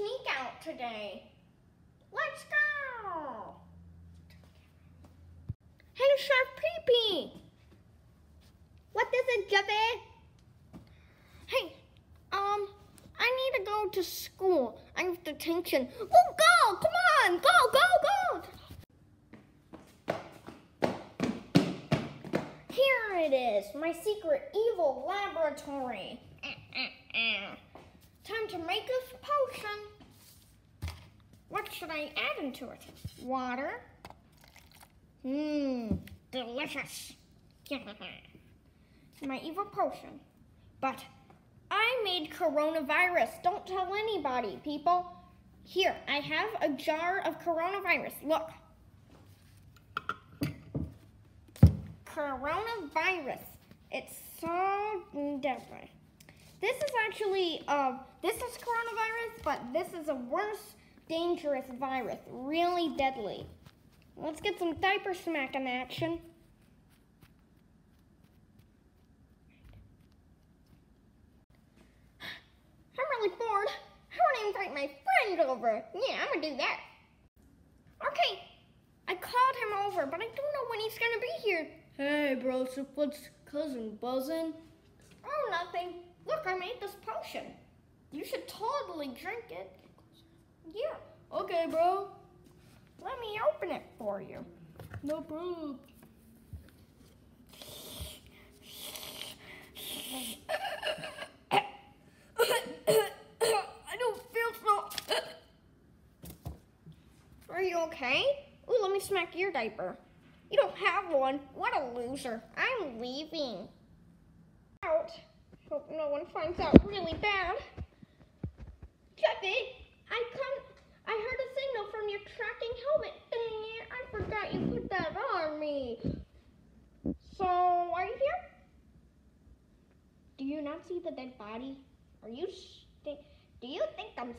sneak out today. Let's go. Hey, Chef Pee What is it, Jeffy? Hey, um, I need to go to school. I have detention. Oh, go! Come on! Go, go, go! Here it is, my secret evil laboratory. Time to make a potion. What should I add into it? Water. Mmm, delicious. my evil potion. But I made coronavirus. Don't tell anybody, people. Here, I have a jar of coronavirus. Look. Coronavirus. It's so deadly. This is actually, uh, this is coronavirus, but this is a worse, dangerous virus. Really deadly. Let's get some diaper smack in action. I'm really bored. I want to invite my friend over. Yeah, I'm to do that. Okay, I called him over, but I don't know when he's to be here. Hey, bro, so what's cousin buzzing? Oh, nothing. Look, I made this potion. You should totally drink it. Yeah. Okay, bro. Let me open it for you. No problem. I don't feel so... Are you okay? Ooh, let me smack your diaper. You don't have one. What a loser. I'm leaving. Out. Hope no one finds out really bad. Jeffy, eh? I come. I heard a signal from your tracking helmet. Dang it, eh? I forgot you put that on me. So, are you here? Do you not see the dead body? Are you Do you think I'm